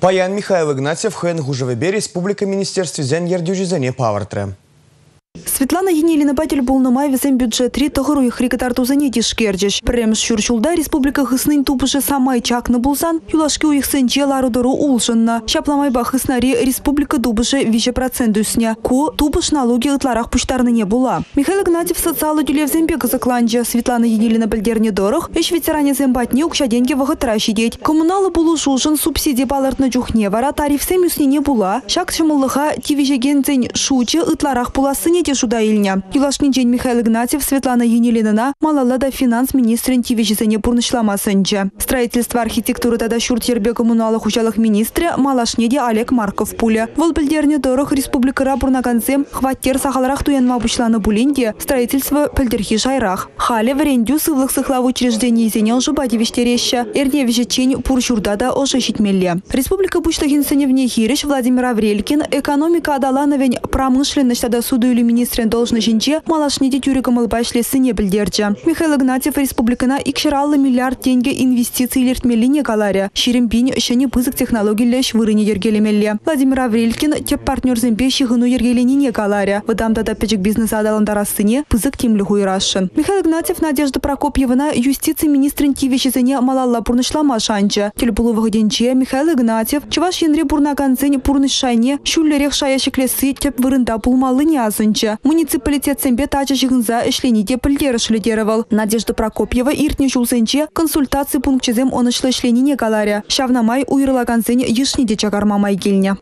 Паян Михаил Игнатьев, хэн Гужевебе, Республика Министерстве зен ердюжизене павартре. Батель был на май везем бюджет 3 тогыру их рикатарту занятий шкердиш. Прем шурчулда республика хыснын тупышы самай чакны булсан, юлашки у их сенче ларудору улшынна. Шапламайба хыснари республика дубышы вище процент үсне. Ку тупыш налоги ытларах пуштарны не була. Михаил Игнатьев социалы дюлев зембек закланча. Светлана Енилина бельдерне дорог, еш ветеране зембатне укша деньги вахытра щедеть. Коммуналы булу шушын субсидия балартны жухне вара тариф сем не була. Шак шымылыха тивижеген зень шучы ытларах пуласыне те шуда илня. Юлашный день Михаил Игнатьев, Светлана Енилинина, малалада финанс министрин тивижизене пурнышламасынча. Строительство архитектуры тада шурт ербе коммуналық хучалық министрі малашнеде Олег Марков пуля. Вол пілдерне дорог республикара пурнакансем хваттер сахаларах туянма бушланы булинде строительство пілдерхи шайрах. Хале врендю сывлық сыхлав учреждений зене жыба девиштереща. Эрне вежечень пур журдада щитмелле. Республика вне хириш Владимир Аврелькин экономика адалановень промышленность тада суду или министрен должны жинче малашнеде тюриком сыне білдерчі. Михаил Игнатьев республикана икшираллы миллиард тенге лертмелине каларя. Ширимпин шыне пызык технологиялеш вырыне ергелемелле. Владимир Аврелькин теп партнерземпе шихыну ергеленине каларя. Выдамда печек бизнес адаландарасыне пызык тимлі хуйрашын. Михаил Игнатьев Надежда Прокопьевна юстиции министрен тивешізене малалла пурнышлама шанчы. Денче Михаил Игнатьев чуваш енре пурнаканцень пурныш шайне шуллерех шая шеклесы теп вырында пулмалы не азынчы. Муниципалитет сэмбе тача жығынза ішленеде пілдері шледерывал. Надежда Прокопьева иртне жулсенче консультации пунктчезем онышлы ішленіне каларя. Шавнамай уйрылаганзен ешнеде чагармамай келіне.